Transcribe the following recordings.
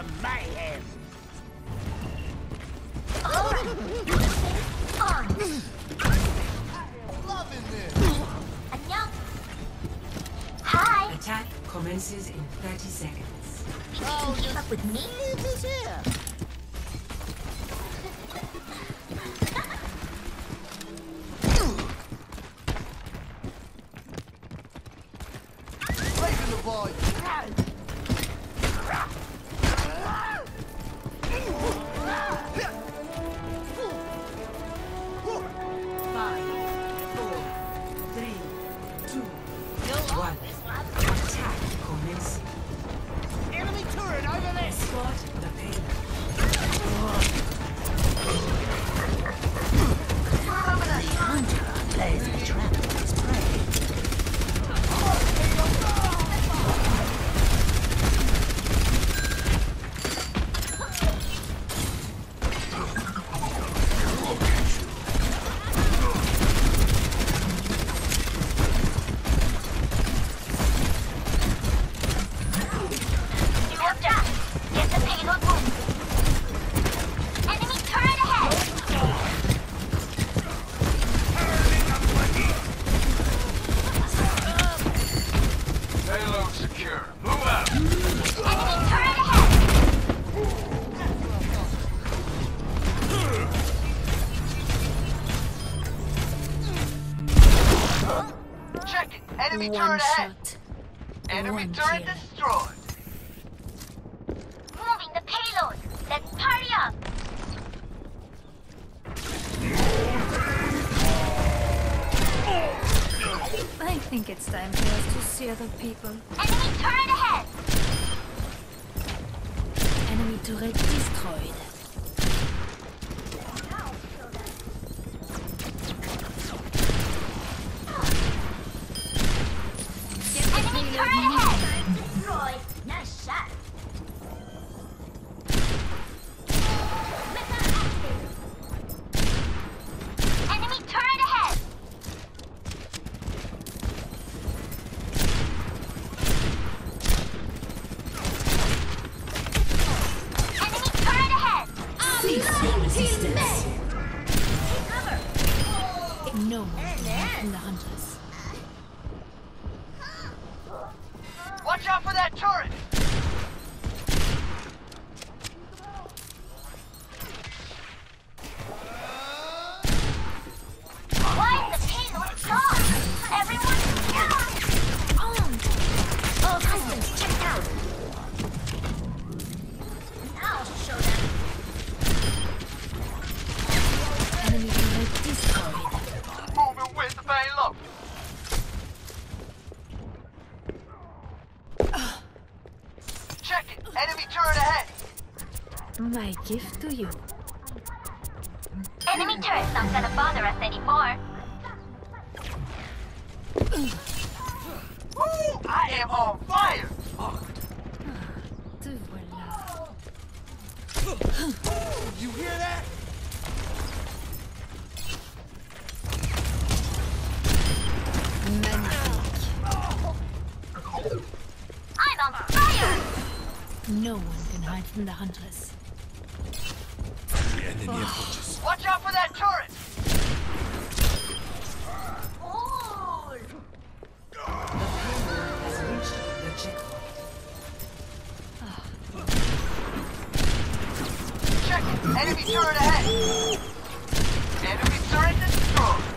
some mayhem. Loving this. Hi. Attack commences in 30 seconds. Can you keep up with me? Leave this here. Raising the volume. Enemy One turret ahead. shot. Enemy one turret kill. destroyed. Moving the payload. Let's party up. I think it's time for us to see other people. Enemy turret ahead. Enemy turret destroyed. From the hunters. Watch out for that turret. My gift to you. Enemy turret's not gonna bother us anymore. Woo! I am on fire. Te. You hear that? Magnifique. I'm on fire! No one can hide from the Watch out for that turret. Enemy turret ahead. Enemy turret destroyed.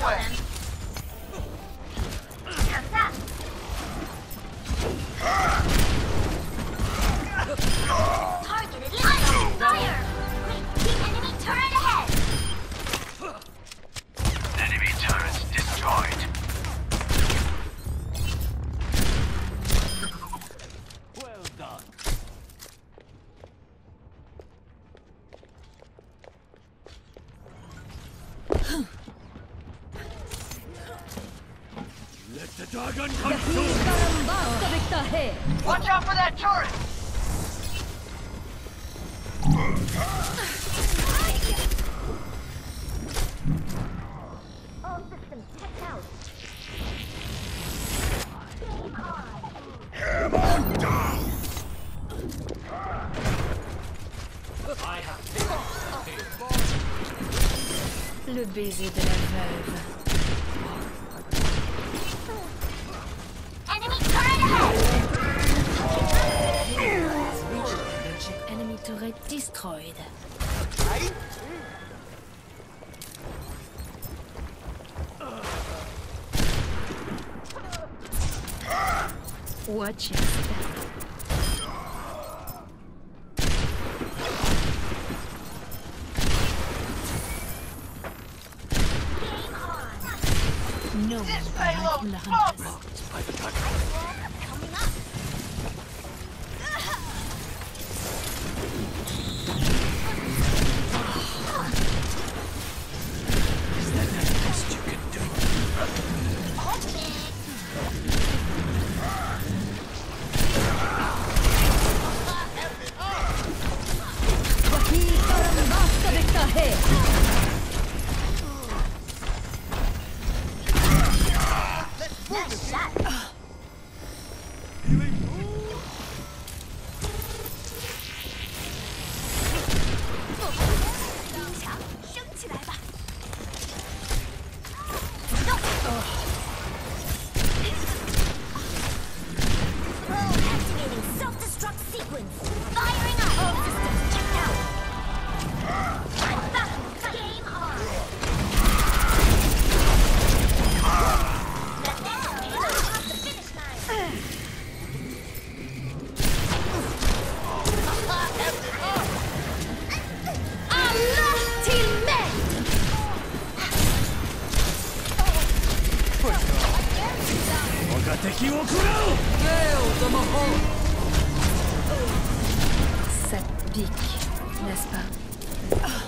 Way. Watch out for that turret! All systems checked out. Le baiser de la veuve. Destroyed. Watch step. No This payload from the smoke! Activating 敵を食らう Ça pique, n'est-ce pas?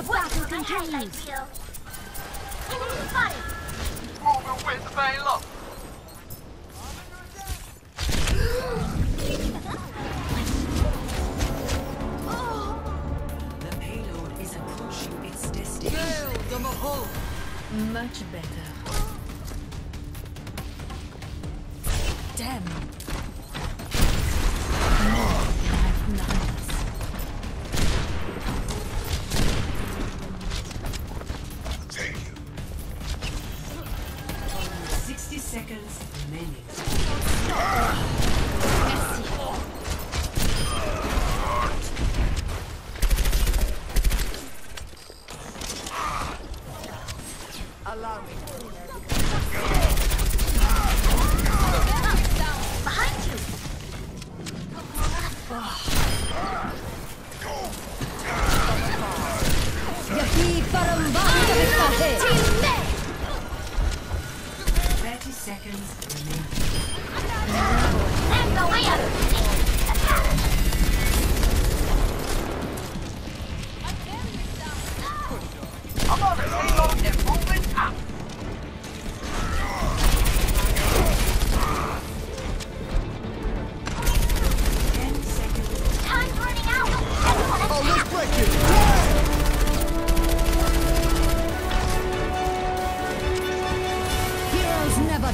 The battle continues. Enemy spotted. Moving with Vayla! The payload is approaching its destination. Much better. Damn. Allow me.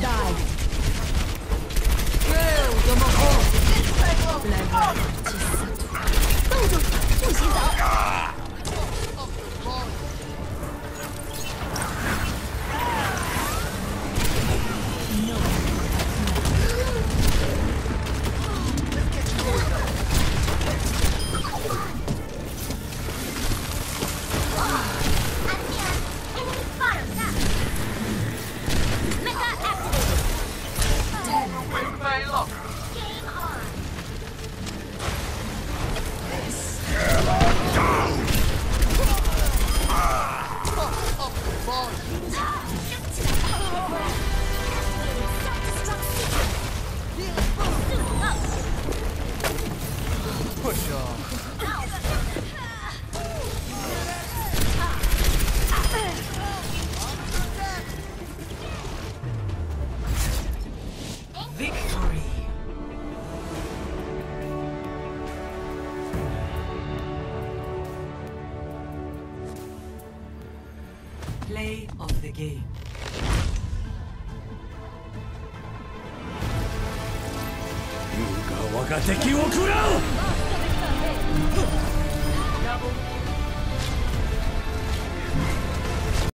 Die. play of the game. Yuka Wakateki